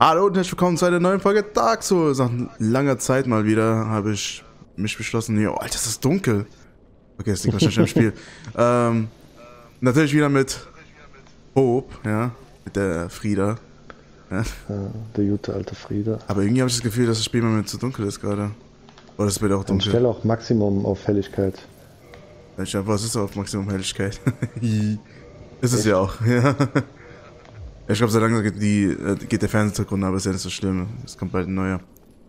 Hallo und herzlich willkommen zu einer neuen Folge Dark Souls. Nach langer Zeit mal wieder habe ich mich beschlossen, hier, oh Alter, das ist dunkel. Okay, das liegt wahrscheinlich im Spiel. Ähm, natürlich wieder mit Hope, ja, mit der Frieda. Ja, der gute alte Frieda. Aber irgendwie habe ich das Gefühl, dass das Spiel mal mit zu dunkel ist gerade. Oder es wird auch dunkel. stell auch Maximum auf Helligkeit. Ich glaube, was ist auf Maximum Helligkeit? ist es ja auch, ja. Ich glaube, so langsam geht, die, äh, geht der Fernseher zugrunde, aber ist ja nicht so schlimm. Es kommt bald ein neuer.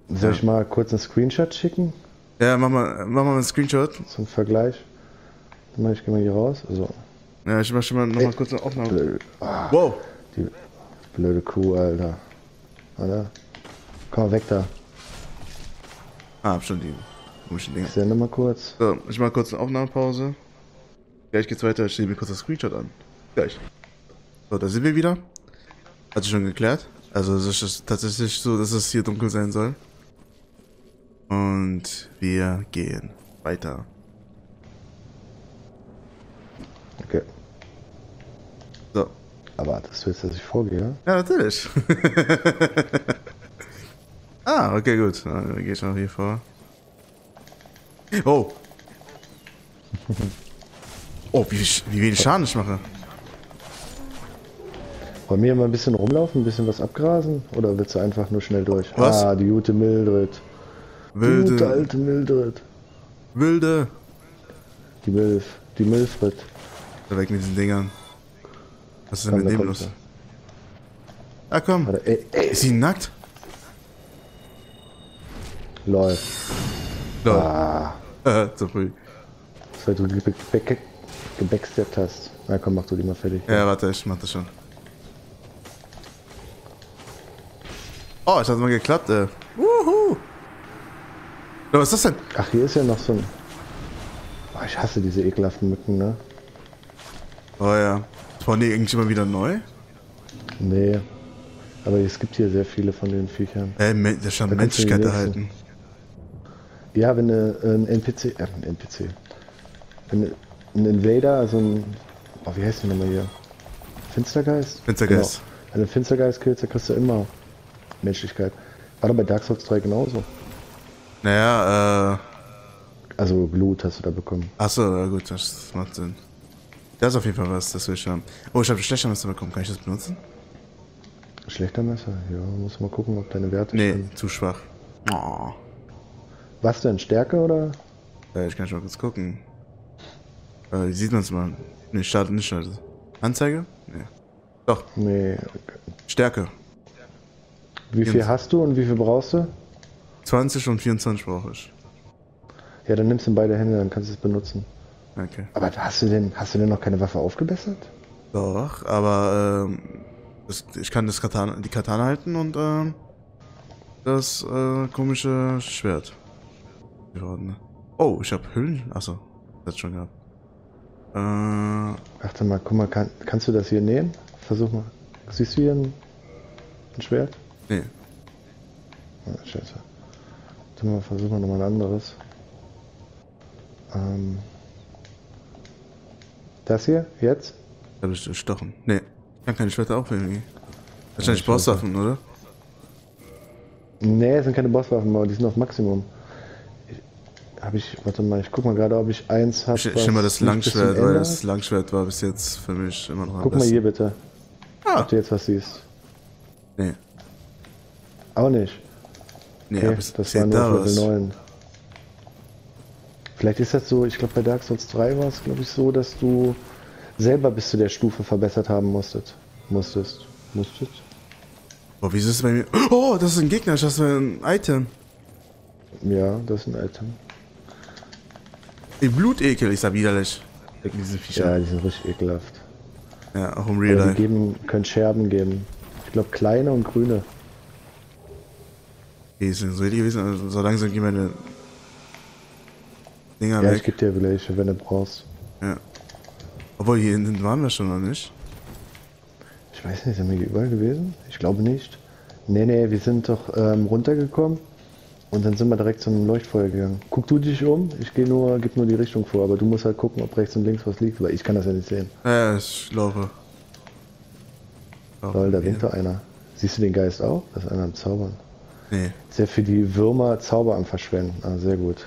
Soll Ja. ich mal kurz einen Screenshot schicken Ja, mach mal, mach mal einen Screenshot. zum Vergleich? Dann ich geh mal hier raus. Also, Ja, ich mach schon mal noch mal Ey. kurz eine Aufnahme. blöd. Ah, Wow! die blöde Kuh, Alter. Alter. Komm mal weg da. Ah, hab schon die komischen Dinge. Ich sende mal kurz. So, ich mach kurz eine Aufnahmepause. Gleich geht's weiter, ich nehme mir kurz das Screenshot an. Gleich. So, da sind wir wieder. Hat sich schon geklärt. Also es ist tatsächlich so, dass es hier dunkel sein soll. Und wir gehen weiter. Okay. So. Aber das willst du, dass ich vorgehe? Ja, natürlich. ah, okay, gut. Dann gehe ich noch hier vor. Oh. Oh, wie, wie wenig Schaden ich mache. Wollen wir mal ein bisschen rumlaufen, ein bisschen was abgrasen? Oder willst du einfach nur schnell durch? Was? Ah, die gute Mildred. Die gute Wilde, alte Mildred. wilde. Die Milf. Die Milfred. Da weg mit diesen Dingern. Was ist denn Komm, mit dem los? sie. Ah, komm. Warte, ey, ey, Ist sie nackt? lol. Lol. Ah, Äh, zu früh. du ge ge ge gebacksteppt hast. Na komm, mach du die mal fertig. Ja, warte, ich mach das schon. Oh, es hat mal geklappt, ey. Wuhu. Ja, was ist das denn? Ach, hier ist ja noch so ein... Oh, ich hasse diese ekelhaften Mücken, ne? Oh ja. Spawnen die eigentlich immer wieder neu? Nee. Aber es gibt hier sehr viele von den Viechern. Äh, Me das stand Da Menschlichkeit erhalten. Ja, wenn eine, ein NPC... Äh, ein NPC. Wenn ein Invader, also ein... Oh, wie heißt der nochmal hier? Finstergeist? Finstergeist. Genau. Wenn du Finstergeist killst, dann kriegst du immer Menschlichkeit. War doch bei Dark Souls 2 genauso. Naja, äh. Also Blut hast du da bekommen. Achso, ja gut, das macht Sinn. Das ist auf jeden Fall was, das will ich haben. Oh, ich habe schlechter Messer bekommen. Kann ich das benutzen? Schlechter Messer? Ja, muss mal gucken, ob deine Werte Nee, stimmen. zu schwach. Oh. Was denn? Stärke oder? Äh, ich kann schon mal kurz gucken. Äh, wie sieht man's mal? Nee, startet nicht schnell. Anzeige? Nee. Doch, Nee. Stärke. Wie viel hast du und wie viel brauchst du? 20 und 24 brauche ich. Ja, dann nimmst du in beide Hände, dann kannst du es benutzen. Okay. Aber hast du denn, hast du denn noch keine Waffe aufgebessert? Doch, aber ähm, das, ich kann das Katana, die Katana halten und ähm, das äh, komische Schwert. Oh, ich habe Hüllen. Achso, das schon gehabt. Äh, Achte mal, guck mal, kann, kannst du das hier nähen? Versuch mal. Siehst du hier ein, ein Schwert? Nee. Ah, scheiße. Warte mal, versuch mal nochmal ein anderes. Ähm. Das hier? Jetzt? Da bist du gestochen. Nee. Ich kann keine Schwerter irgendwie. Wahrscheinlich ich weiß Bosswaffen, oder? Nee, es sind keine Bosswaffen, aber die sind auf Maximum. Habe ich, warte mal, ich guck mal gerade, ob ich eins habe. Ich, nehme mal das Langschwert, weil das Langschwert war bis jetzt für mich immer noch Guck mal hier bitte, Ah, ob du jetzt was siehst. nee. Auch nicht. Nee, Okay, das war nur. Level 9. Vielleicht ist das so, ich glaube bei Dark Souls 3 war es, glaube ich, so, dass du selber bis zu der Stufe verbessert haben musstet. Musstest. Musstest? Oh, wieso ist es bei mir? Oh, das ist ein Gegner, das wäre ein Item. Ja, das ist ein Item. Die Blutekel ist ja widerlich. Diese Ja, Viecher. die sind richtig ekelhaft. Ja, auch im Real Aber die Life. geben, können Scherben geben. Ich glaube kleine und grüne. Die sind so gewesen, also so langsam gehen meine Dinger Ja, ich weg. gebe dir welche, wenn du brauchst. Ja. Obwohl, hier hinten waren wir schon noch nicht. Ich weiß nicht, sind wir hier überall gewesen? Ich glaube nicht. Nee, nee, wir sind doch ähm, runtergekommen und dann sind wir direkt zum Leuchtfeuer gegangen. Guck du dich um, ich gehe nur, gib nur die Richtung vor, aber du musst halt gucken, ob rechts und links was liegt, weil ich kann das ja nicht sehen. Ja, ich laufe. Laufe Lol, da winkt da einer. Siehst du den Geist auch? Das ist einer am Zaubern. Nee. Sehr für die Würmer Zauber am Verschwenden. Ah, sehr gut.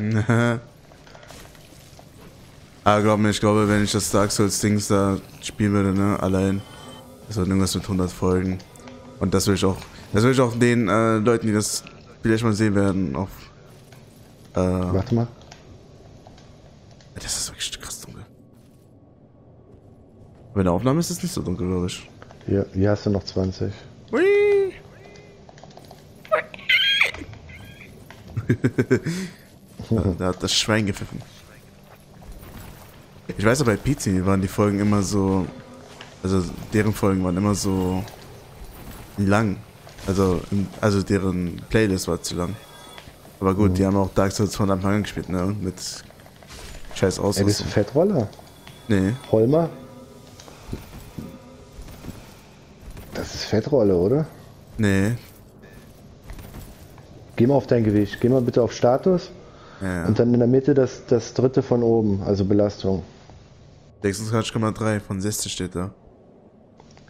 Aber glaub mir, ich glaube, wenn ich das Dark Souls Dings da spielen würde, ne, allein, das wird irgendwas mit 100 Folgen. Und das will ich auch, das will ich auch den äh, Leuten, die das vielleicht mal sehen werden, auf. Äh, Warte mal. das ist wirklich krass dunkel. Bei der Aufnahme ist es nicht so dunkel, glaube ich. Hier, hier hast du noch 20. Hui. da, da hat das Schwein gepfiffen. Ich weiß aber, bei Pizzi waren die Folgen immer so. Also, deren Folgen waren immer so. lang. Also, also deren Playlist war zu lang. Aber gut, die haben auch Dark Souls von Anfang an gespielt, ne? Mit scheiß Ey, bist du. Fettroller? Nee. Holmer? Das ist Fettrolle, oder? Nee. Geh mal auf dein Gewicht. Geh mal bitte auf Status. Ja. Und dann in der Mitte das, das dritte von oben, also Belastung. 26,3 von 60 steht da.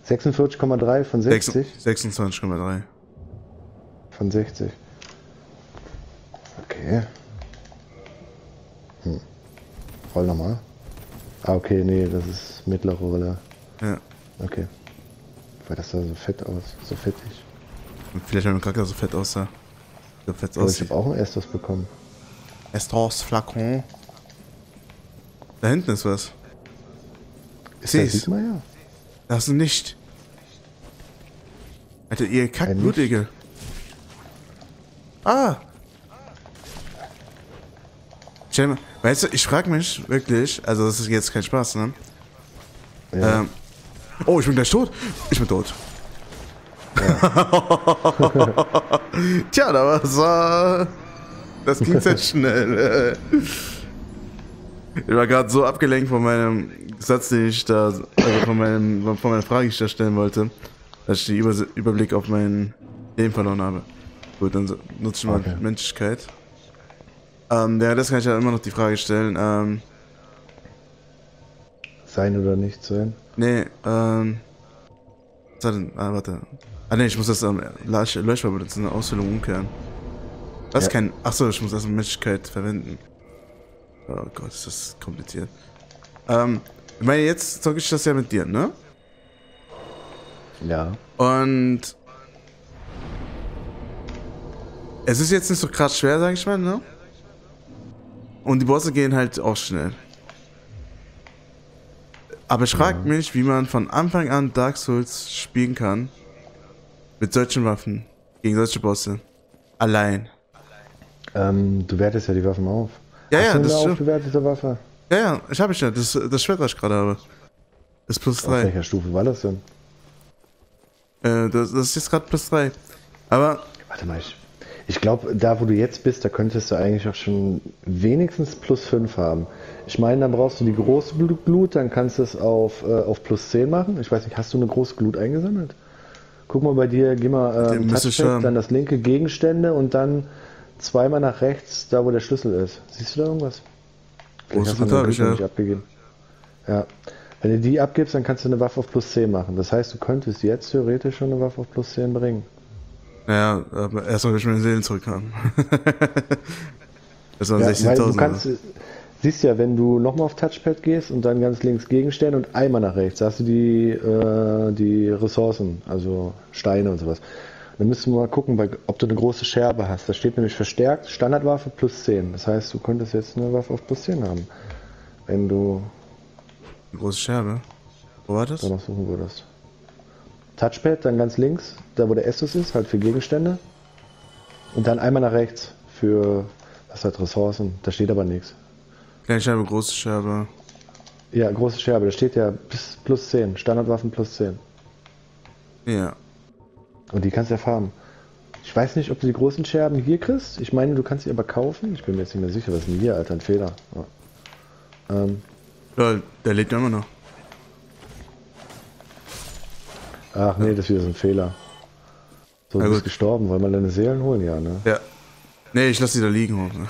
46,3 von 60 26,3. von 60. Okay. Hm. Roll nochmal. Ah, okay, nee, das ist mittlere Rolle. Ja. Okay. Weil das sah so fett aus, so fettig. Und vielleicht, weil mein Charakter so fett aussah. So fett Aber ich habe auch ein erstes bekommen. Estros Flakon. Da hinten ist was. Da seh's. sieht man ja. Da hast du nicht. Alter, ihr Kackblutige. Ah! Mal, weißt du, ich frag mich wirklich, also das ist jetzt kein Spaß, ne? ja. Ähm, oh, ich bin gleich tot. Ich bin tot. Tja, da war's. Äh, das ging sehr schnell. äh. Ich war gerade so abgelenkt von meinem Satz, den ich da, also von, meinem, von meiner Frage, die ich da stellen wollte, dass ich den Übers Überblick auf mein Leben verloren habe. Gut, dann nutze ich mal Okay. Menschlichkeit. Ähm, ja, das kann ich ja immer noch die Frage stellen. Ähm, Sein oder nicht sein. Nee, ähm. Was hat denn? Ah, warte. Ah, nee, ich muss das Leuch- Leuchtfeuer benutzen, eine Ausfüllung umkehren. Das ist Ja. kein. Achso, ich muss das in Menschlichkeit verwenden. Oh Gott, ist das kompliziert. Ähm, ich meine, jetzt zocke ich das ja mit dir, ne? Ja. Und. Es ist jetzt nicht so krass schwer, sag ich mal, ne? Und die Bosse gehen halt auch schnell. Aber ich frage mich, wie man von Anfang an Dark Souls spielen kann. Mit solchen Waffen. Gegen solche Bosse. Allein. Ähm, du wertest ja die Waffen auf. Ja, Hast ja, du das eine aufgewertete Waffe? Ja, ja, ich habe ich ja. Das, das Schwert, was ich gerade habe. Ist plus Auf 3. welcher Stufe war das denn? Äh, das, das ist jetzt gerade plus 3. Aber Warte mal, ich, ich glaube, da wo du jetzt bist, da könntest du eigentlich auch schon wenigstens plus 5 haben. Ich meine, dann brauchst du die große Glut, Glut, dann kannst du es auf, äh, auf plus 10 machen. Ich weiß nicht, hast du eine große Glut eingesammelt? Guck mal bei dir, geh mal Den ähm, Touchpad, dann das linke Gegenstände und dann zweimal nach rechts, da wo der Schlüssel ist. Siehst du da irgendwas? Vielleicht hast du noch ja. nicht abgegeben. Ja. Wenn du die abgibst, dann kannst du eine Waffe auf plus 10 machen. Das heißt, du könntest jetzt theoretisch schon eine Waffe auf plus 10 bringen. Naja, aber erstmal will ich meine Seelen zurückhaben. das waren Ja, weil 16.000. siehst ja, wenn du nochmal auf Touchpad gehst und dann ganz links Gegenstände und einmal nach rechts, da hast du die, äh, die Ressourcen, also Steine und sowas. Dann müssen wir mal gucken, ob du eine große Scherbe hast. Da steht nämlich verstärkt Standardwaffe plus 10. Das heißt, du könntest jetzt eine Waffe auf plus 10 haben. Wenn du Eine große Scherbe. Wo war das? danach suchen würdest. Touchpad, dann ganz links, da wo der Estus ist, halt für Gegenstände. Und dann einmal nach rechts für, was halt Ressourcen. Da steht aber nichts. Kleine Scherbe, große Scherbe. Ja, große Scherbe, da steht ja bis plus 10, Standardwaffen plus 10. Ja. Und die kannst du ja farmen. Ich weiß nicht, ob du die großen Scherben hier kriegst. Ich meine, du kannst sie aber kaufen. Ich bin mir jetzt nicht mehr sicher, was ist denn hier, Alter? Ein Fehler. Ja. Ähm, Lol, der lebt ja immer noch. ach nee, das ist wieder so ein Fehler. So, du bist gestorben. Wollen wir deine Seelen holen? Ja, ne? Ja. Nee, ich lasse die da liegen.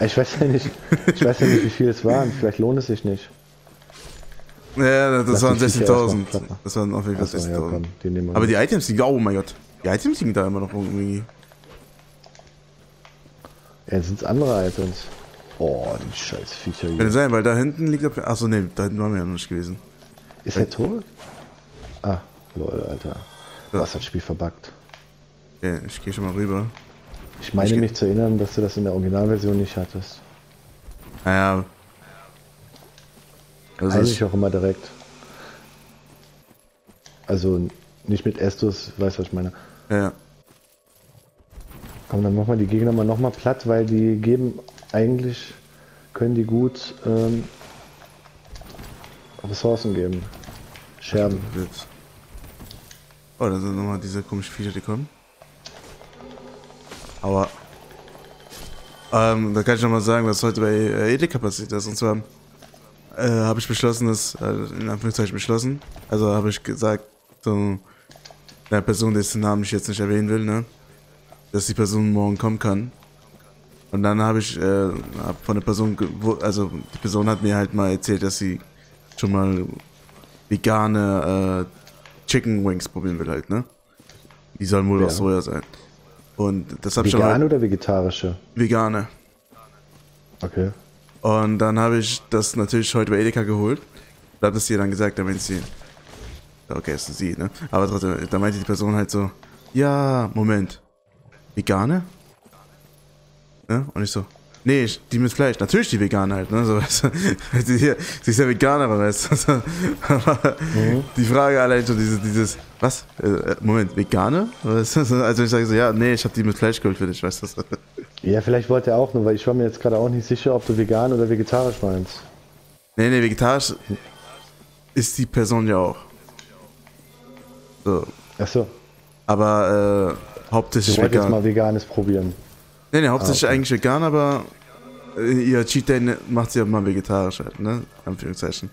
Ich weiß ja nicht, ich weiß ja nicht, wie viel es waren. Vielleicht lohnt es sich nicht. Ja, das waren die Viecher erstmal 16.000. platt machen. Das waren auf jeden Fall Achso, ja, 16.000. komm, die nehmen wir Aber die Items liegen, oh mein Gott. Die Items liegen da immer noch irgendwie. Ja, sind andere Items. Oh, die scheiß Viecher Kann hier. sein, weil da hinten liegt. Achso, nee, da hinten waren wir ja noch nicht gewesen. Ist er tot? Ah, lol, Alter. Ja. Was hat das Spiel verbuggt? Okay, ich gehe schon mal rüber. Ich meine Ich mich zu erinnern, dass du das in der Originalversion nicht hattest. Naja. Das Eigentlich ist, auch immer direkt. Also nicht mit Estus, weißt du, was ich meine. ja. Komm, dann machen wir die Gegner mal nochmal platt, weil die geben eigentlich, können die gut ähm, Ressourcen geben. Scherben. Oh, da sind nochmal diese komischen Viecher, die kommen. Aber. Ähm, da kann ich nochmal sagen, was heute bei äh, Edeka passiert ist. Und zwar äh, habe ich beschlossen, dass, äh, in Anführungszeichen beschlossen, also habe ich gesagt, so einer Person, dessen Namen ich jetzt nicht erwähnen will, ne, dass die Person morgen kommen kann. Und dann habe ich äh, hab von der Person, also die Person hat mir halt mal erzählt, dass sie schon mal vegane äh, Chicken Wings probieren will halt, ne? Die sollen wohl Ja. aus Soja sein. Und das habe ich schon Vegan oder vegetarische? vegane. Okay. Und dann habe ich das natürlich heute bei Edeka geholt. Da hat es ihr dann gesagt, da meint sie, okay, ist sie, ne? Aber trotzdem, da meinte die Person halt so, ja, Moment, vegane? Ne? Und ich so, nee, ich- die mit Fleisch, natürlich die vegane halt, ne? So, weißt du, sie, hier, sie ist ja Veganerin, weißt du? Aber die Frage allein schon, diese, dieses, was? Äh, äh, Moment, vegane? Also ich sage so, ja, nee, ich habe die mit Fleisch geholt für dich, weißt du? Ja, vielleicht wollte er auch nur, weil ich war mir jetzt gerade auch nicht sicher, ob du vegan oder vegetarisch meinst. Nee, nee, vegetarisch ist die Person ja auch. So, Achso, aber äh, ich hauptsächlich wollte jetzt vegan. mal Veganes probieren. Nee, nee, hauptsächlich Ah, okay. eigentlich vegan, aber ihr Cheat Day ne- macht sie ja mal vegetarisch halt, ne? Anführungszeichen.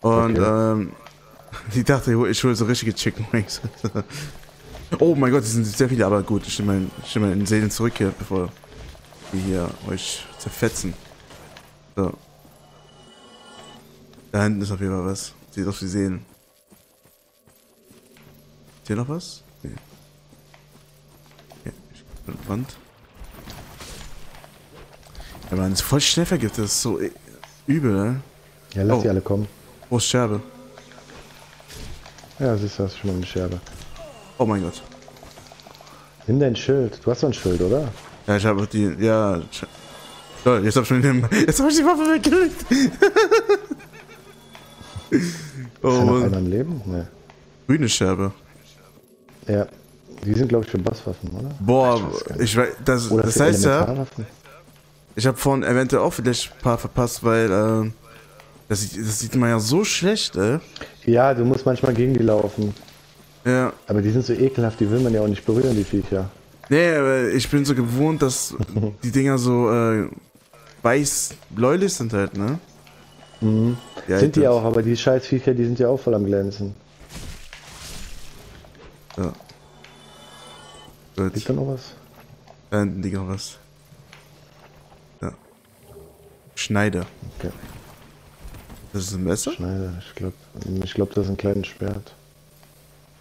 Und Okay. ähm, die dachte, ich hol- ich hole so richtige Chicken Wings. oh mein Gott, die sind sehr viele, aber gut, ich stelle mal, in den Seelen zurück hier, bevor die hier euch zerfetzen. So. Da hinten ist auf jeden Fall was. Sieht aus wie Seelen. Ist hier noch was? Nee. Okay, ich bin Wand. Ja, man ist voll schnell vergibt, das ist so äh, übel, ne? Ja, lass Oh. die alle kommen. Wo ist Scherbe? Ja, siehst du, hast schon mal eine Scherbe. Oh mein Gott. Nimm dein Schild. Du hast doch ein Schild, oder? Ja, ich habe die. Ja. Toll, jetzt hab ich schon den, Jetzt hab ich die Waffe weggelegt. oh, noch Mann. einer Leben? Ne. grüne Scherbe. Ja. Die sind, glaube ich, für Bosswaffen, oder? Boah, ich weiß, das, das heißt ja? Ich habe vorhin eventuell auch vielleicht ein paar verpasst, weil, ähm, das sieht, das sieht man ja so schlecht, ey. Ja, du musst manchmal gegen die laufen. Ja. Aber die sind so ekelhaft, die will man ja auch nicht berühren, die Viecher. Nee, aber ich bin so gewohnt, dass die Dinger so, äh, weiß bläulich sind halt, ne? Mhm. Ja, sind die auch, aber die scheiß Viecher, die sind ja auch voll am Glänzen. Ja. Gut. Liegt da noch was? Da hinten liegt noch was. Ja. Schneider. Okay. Das ist ein Messer? Schneider, ich glaube, ich glaub, das ist ein kleines Schwert.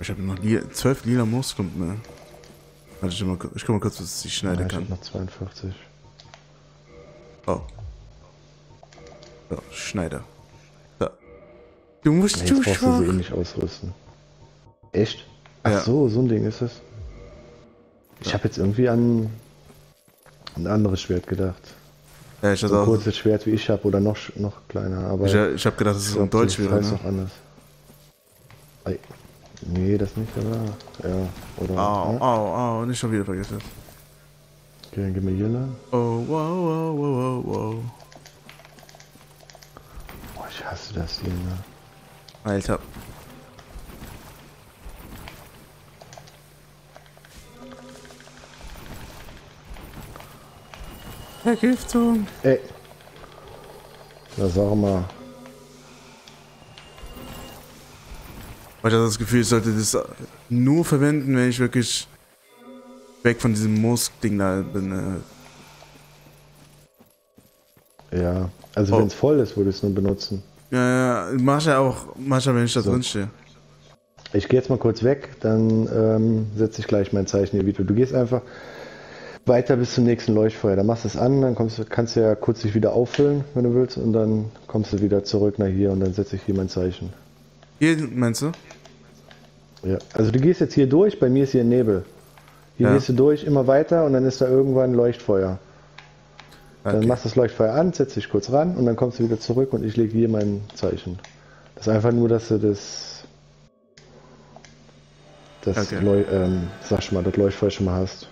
Ich habe noch li zwölf lila Moosklumpen, ne? Warte, ich, mal, ich guck mal kurz, was ich Ja, schneiden ich kann. hab noch 42. Oh. So, Schneider. Da. Du musst Ja, zu jetzt brauchst du sie eh nicht ausrüsten. Echt? Ach Ja. so, so ein Ding ist es. Ich habe jetzt irgendwie an ein anderes Schwert gedacht. Ja, ich So ein auch. kurzes Schwert wie ich habe oder noch, noch kleiner, aber Ich, ich hab gedacht, das ist so ein Deutsch das wieder, heißt ne? noch anders. Ei. Nee, das nicht, aber ja, oder? Au, ja? au, au, nicht schon wieder vergessen. Okay, dann gehen wir hier lang. Oh, wow, wow, wow, wow, wow. Boah, ich hasse das hier, ne? Alter. Vergiftung. Ey! Na sag mal. Ich hatte das Gefühl, ich sollte das nur verwenden, wenn ich wirklich weg von diesem Moos-Ding da bin. äh. Ja, also Oh. wenn es voll ist, würde ich es nur benutzen. Ja, ja, mach ja auch, mach ja, wenn ich da drin stehe. Ich gehe jetzt mal kurz weg, dann ähm, setze ich gleich mein Zeichen hier wieder. Du gehst einfach weiter bis zum nächsten Leuchtfeuer. Dann machst du es an, dann kommst, kannst du ja kurz dich wieder auffüllen, wenn du willst, und dann kommst du wieder zurück nach hier und dann setze ich hier mein Zeichen. Hier, meinst du? Ja, also du gehst jetzt hier durch, bei mir ist hier Nebel. Hier Ja. gehst du durch, immer weiter und dann ist da irgendwann ein Leuchtfeuer. Dann Okay. machst du das Leuchtfeuer an, setzt dich kurz ran und dann kommst du wieder zurück und ich lege hier mein Zeichen. Das ist einfach nur, dass du das, das Okay. Leu ähm, sag schon mal, das Leuchtfeuer schon mal hast.